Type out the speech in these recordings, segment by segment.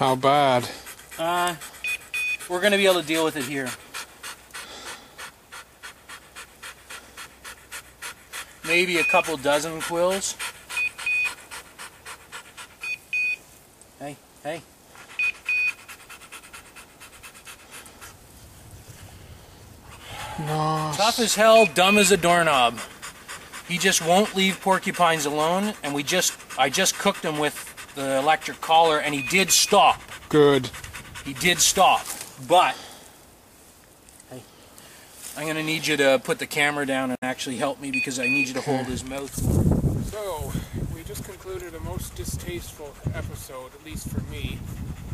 How bad? Uh, we're going to be able to deal with it here. Maybe a couple dozen quills. Hey, hey. No. Tough as hell, dumb as a doorknob. He just won't leave porcupines alone, and we just, I just cooked him with the electric collar, and he did stop. Good. He did stop, but hey, I'm gonna need you to put the camera down and actually help me because I need you to hold his mouth. So, we just concluded a most distasteful episode, at least for me.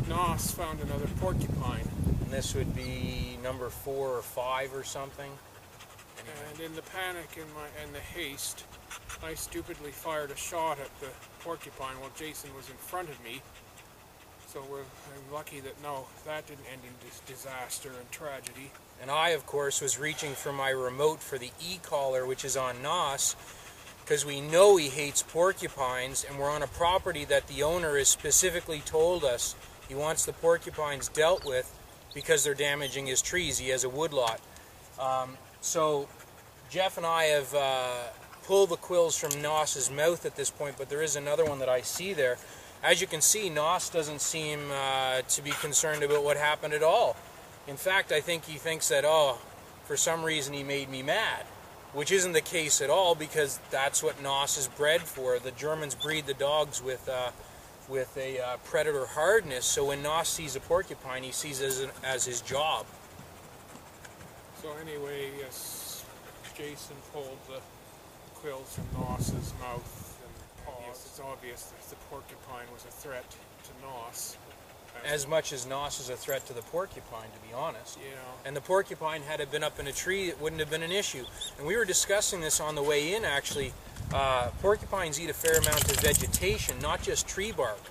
Nos found another porcupine, And this would be number four or five or something. and in the panic and my and the haste, I stupidly fired a shot at the porcupine while Jason was in front of me. So we're, I'm lucky that no, that didn't end in dis- disaster and tragedy. And I, of course, was reaching for my remote for the e-collar, which is on Nos, because we know he hates porcupines, and we're on a property that the owner has specifically told us he wants the porcupines dealt with because they're damaging his trees. He has a woodlot. Um, so Jeff and I have uh, pulled the quills from Nos's mouth at this point, but there is another one that I see there. As you can see, Nos doesn't seem uh, to be concerned about what happened at all. In fact, I think he thinks that, oh, for some reason he made me mad, which isn't the case at all because that's what Nos is bred for. The Germans breed the dogs with uh, with a uh, predator hardness, so when Nos sees a porcupine, he sees it as, an, as his job. So anyway, yes, Jason pulled the quills from Nos's mouth, and yes, it's obvious that the porcupine was a threat to Nos. As much as Nos is a threat to the porcupine, to be honest. know, And the porcupine, had it been up in a tree, it wouldn't have been an issue. And we were discussing this on the way in, actually. Uh, porcupines eat a fair amount of vegetation, not just tree bark.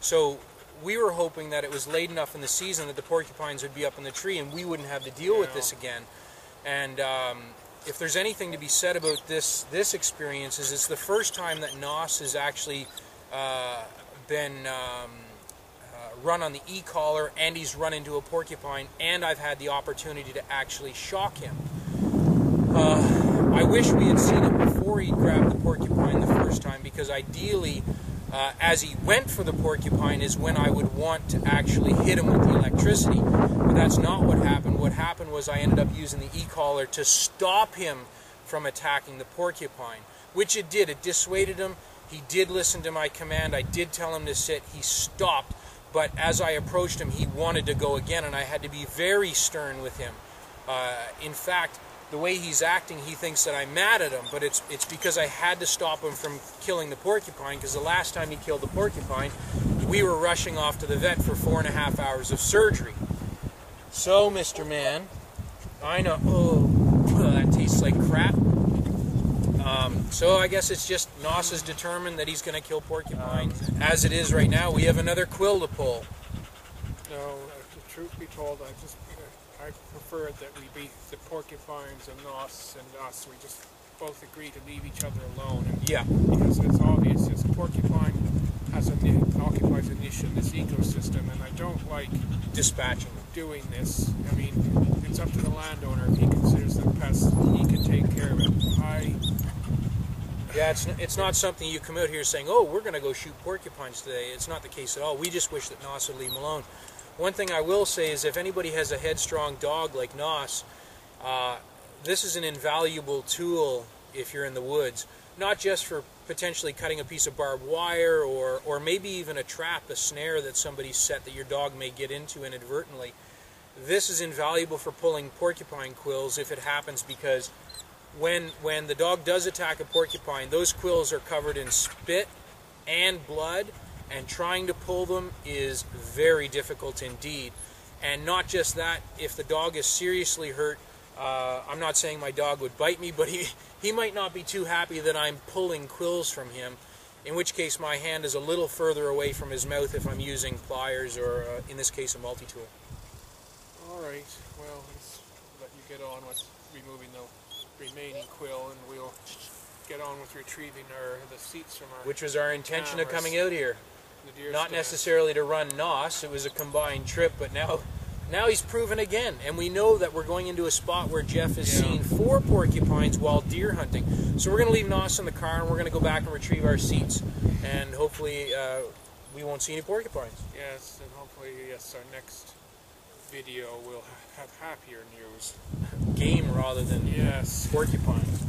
So we were hoping that it was late enough in the season that the porcupines would be up in the tree and we wouldn't have to deal with this again. And um, if there's anything to be said about this this experience, is it's the first time that Nos has actually uh, been um, uh, run on the e-collar and he's run into a porcupine and I've had the opportunity to actually shock him. Uh, I wish we had seen it before he grabbed the porcupine the first time because ideally, uh, as he went for the porcupine, is when I would want to actually hit him with the electricity. But that's not what happened. What happened was I ended up using the e-collar to stop him from attacking the porcupine, which it did. It dissuaded him. He did listen to my command. I did tell him to sit. He stopped. But as I approached him, he wanted to go again, and I had to be very stern with him. Uh, in fact, the way he's acting, he thinks that I'm mad at him, but it's it's because I had to stop him from killing the porcupine. Because the last time he killed the porcupine, we were rushing off to the vet for four and a half hours of surgery. So, Mr. Man, I know. Oh, that tastes like crap. Um, so I guess it's just Nos is determined that he's going to kill porcupine. As it is right now, we have another quill to pull. no, uh, the truth be told, I just I prefer that we be the porcupines and Nos and us. We just both agree to leave each other alone, and Yeah. because it's obvious this porcupine has a occupies a niche in this ecosystem, and I don't like Dispatching. doing this. I mean, it's up to the landowner if he considers them pests. He can take care of it. I Yeah, it's, it's not something you come out here saying, oh, we're going to go shoot porcupines today. It's not the case at all. We just wish that Nos would leave him alone. One thing I will say is if anybody has a headstrong dog like Nos, uh, this is an invaluable tool if you're in the woods. Not just for potentially cutting a piece of barbed wire or, or maybe even a trap, a snare that somebody set that your dog may get into inadvertently. This is invaluable for pulling porcupine quills if it happens because when when the dog does attack a porcupine, those quills are covered in spit and blood, and trying to pull them is very difficult indeed. And not just that, if the dog is seriously hurt, uh, I'm not saying my dog would bite me, but he, he might not be too happy that I'm pulling quills from him, in which case my hand is a little further away from his mouth if I'm using pliers or, uh, in this case, a multi-tool. all right. Well, let's let you get on with removing the remaining quill, and we'll get on with retrieving our the seats from our. Which was our intention of coming out here. Not stand. necessarily to run Nos. It was a combined trip, but now, now he's proven again, and we know that we're going into a spot where Jeff has Yeah. seen four porcupines while deer hunting. So we're going to leave Nos in the car, and we're going to go back and retrieve our seats, and hopefully uh, we won't see any porcupines. Yes, and hopefully, yes, our next video will have happier news. Game rather than Yes. porcupines.